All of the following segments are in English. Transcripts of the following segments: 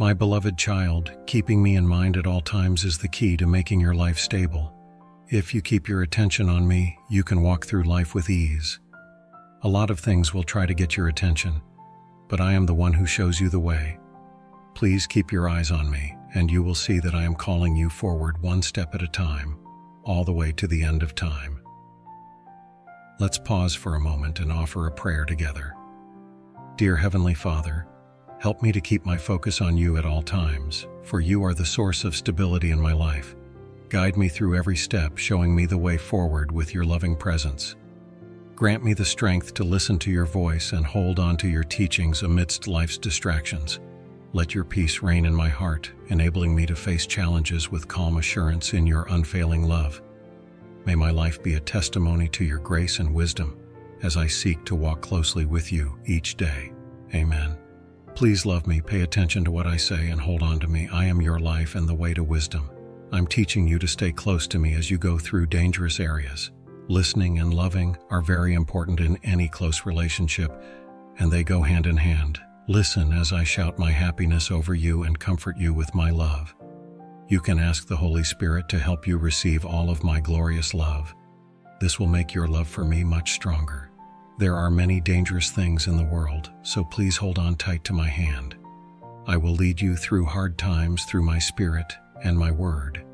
My beloved child, keeping me in mind at all times is the key to making your life stable. If you keep your attention on me, you can walk through life with ease. A lot of things will try to get your attention, but I am the one who shows you the way. Please keep your eyes on me, and you will see that I am calling you forward one step at a time, all the way to the end of time. Let's pause for a moment and offer a prayer together. Dear Heavenly Father, help me to keep my focus on you at all times, for you are the source of stability in my life. Guide me through every step, showing me the way forward with your loving presence. Grant me the strength to listen to your voice and hold on to your teachings amidst life's distractions. Let your peace reign in my heart, enabling me to face challenges with calm assurance in your unfailing love. May my life be a testimony to your grace and wisdom as I seek to walk closely with you each day. Amen. Please love me, pay attention to what I say, and hold on to me. I am your life and the way to wisdom. I'm teaching you to stay close to me as you go through dangerous areas. Listening and loving are very important in any close relationship, and they go hand in hand. Listen as I shout my happiness over you and comfort you with my love. You can ask the Holy Spirit to help you receive all of my glorious love. This will make your love for me much stronger. There are many dangerous things in the world, so please hold on tight to my hand. I will lead you through hard times through my spirit and my word.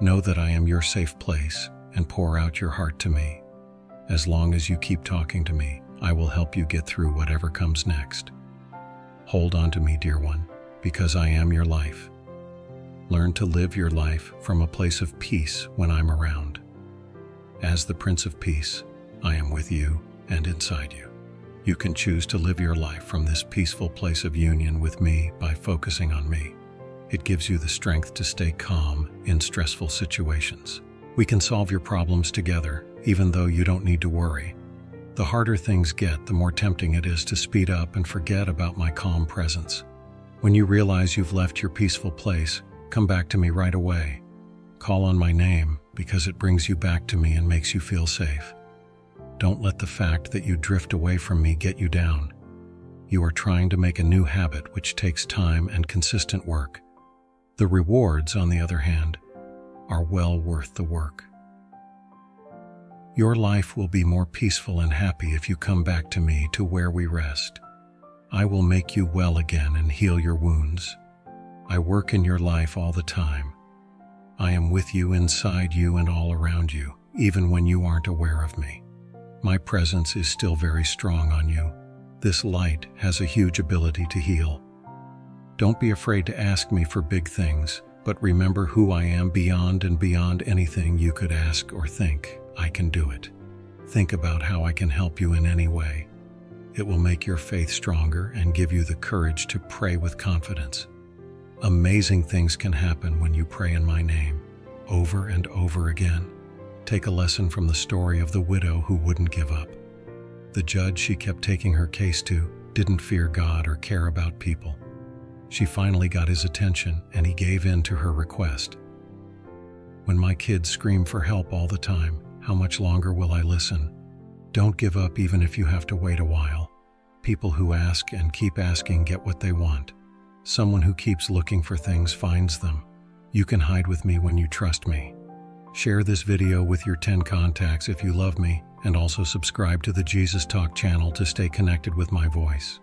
Know that I am your safe place and pour out your heart to me. As long as you keep talking to me, I will help you get through whatever comes next. Hold on to me, dear one, because I am your life. Learn to live your life from a place of peace when I'm around. As the Prince of Peace, I am with you and inside you. You can choose to live your life from this peaceful place of union with me by focusing on me. It gives you the strength to stay calm in stressful situations. We can solve your problems together, even though you don't need to worry. The harder things get, the more tempting it is to speed up and forget about my calm presence. When you realize you've left your peaceful place, come back to me right away. Call on my name because it brings you back to me and makes you feel safe. Don't let the fact that you drift away from me get you down. You are trying to make a new habit which takes time and consistent work. The rewards, on the other hand, are well worth the work. Your life will be more peaceful and happy if you come back to me to where we rest. I will make you well again and heal your wounds. I work in your life all the time. I am with you inside you and all around you, even when you aren't aware of me. My presence is still very strong on you. This light has a huge ability to heal. Don't be afraid to ask me for big things, but remember who I am beyond and beyond anything you could ask or think. I can do it. Think about how I can help you in any way. It will make your faith stronger and give you the courage to pray with confidence. Amazing things can happen when you pray in my name, over and over again. Take a lesson from the story of the widow who wouldn't give up. The judge she kept taking her case to didn't fear God or care about people. She finally got his attention and he gave in to her request. When my kids scream for help all the time, how much longer will I listen? Don't give up even if you have to wait a while. People who ask and keep asking get what they want. Someone who keeps looking for things finds them. You can hide with me when you trust me. Share this video with your 10 contacts if you love me, and also subscribe to the Jesus Talk channel to stay connected with my voice.